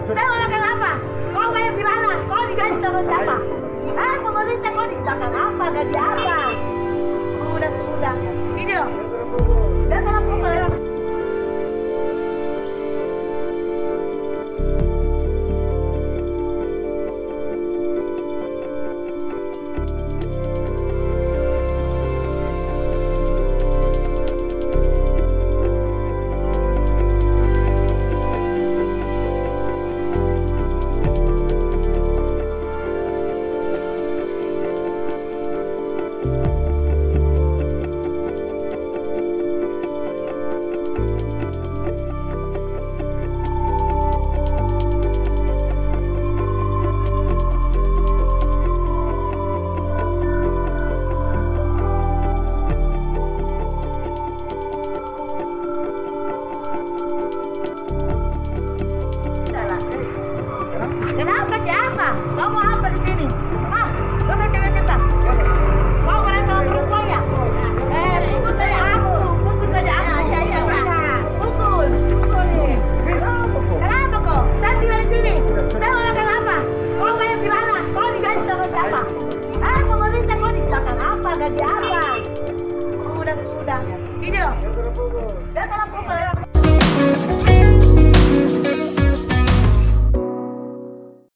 Saya. 老板。